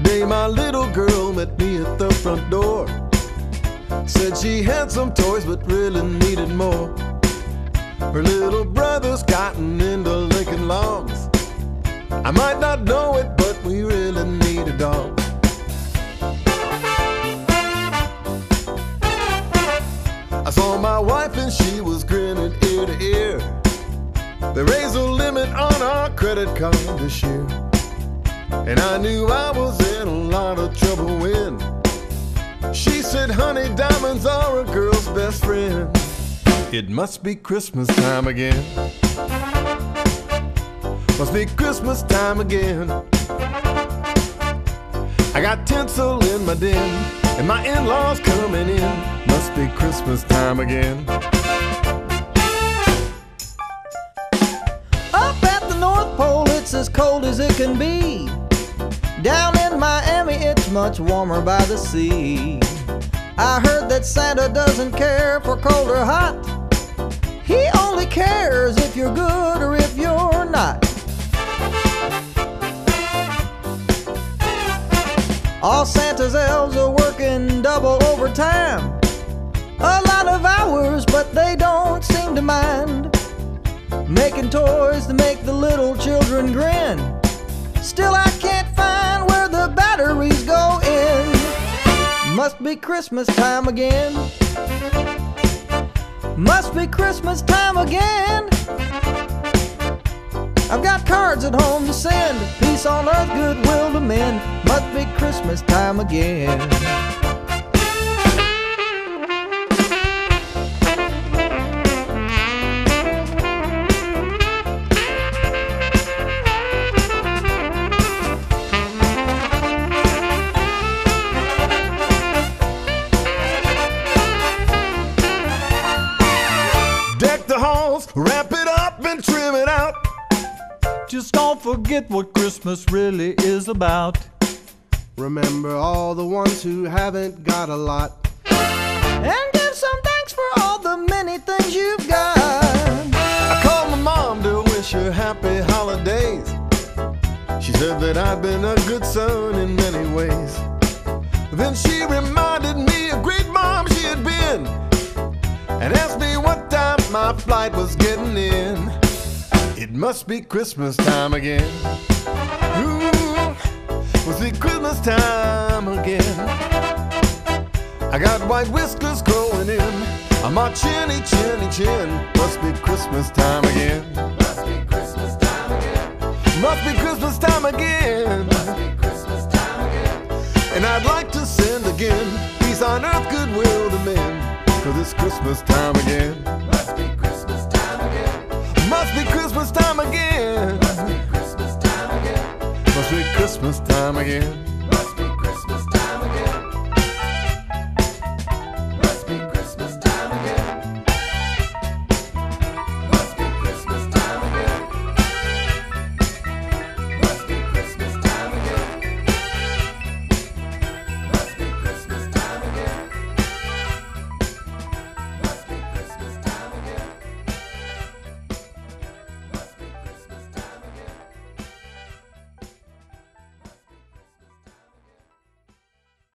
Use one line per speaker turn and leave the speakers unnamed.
my little girl met me at the front door. Said she had some toys but really needed more. Her little brother's gotten into Lincoln Logs. I might not know it, but we really need a dog. I saw my wife and she was grinning ear to ear. They raised the limit on our credit card this year. And I knew I was a lot of trouble when she said, Honey, diamonds are a girl's best friend. It must be Christmas time again. Must be Christmas time again. I got tinsel in my den, and my in laws coming in. Must be Christmas time again.
Up at the North Pole, it's as cold as it can be. Down in Miami, it's much warmer by the sea. I heard that Santa doesn't care for cold or hot. He only cares if you're good or if you're not. All Santa's elves are working double overtime. A lot of hours, but they don't seem to mind. Making toys to make the little children grin. Still, I can't find batteries go in. Must be Christmas time again. Must be Christmas time again. I've got cards at home to send. Peace on earth, goodwill to men. Must be Christmas time again.
Just don't forget what Christmas really is about.
Remember all the ones who haven't got a lot.
And give some thanks for all the many things you've got.
I called my mom to wish her happy holidays. She said that I've been a good son in many ways. Then she reminded me a great mom she had been and asked me what time my flight was getting in. It must be Christmas time again. Ooh, must be Christmas time again. I got white whiskers growing in on my chinny chinny chin. Must be Christmas time again.
Must be Christmas time again.
Must be Christmas time again.
Must be Christmas time again.
And I'd like to send again peace on earth, goodwill to men. Cause it's Christmas time again. Again.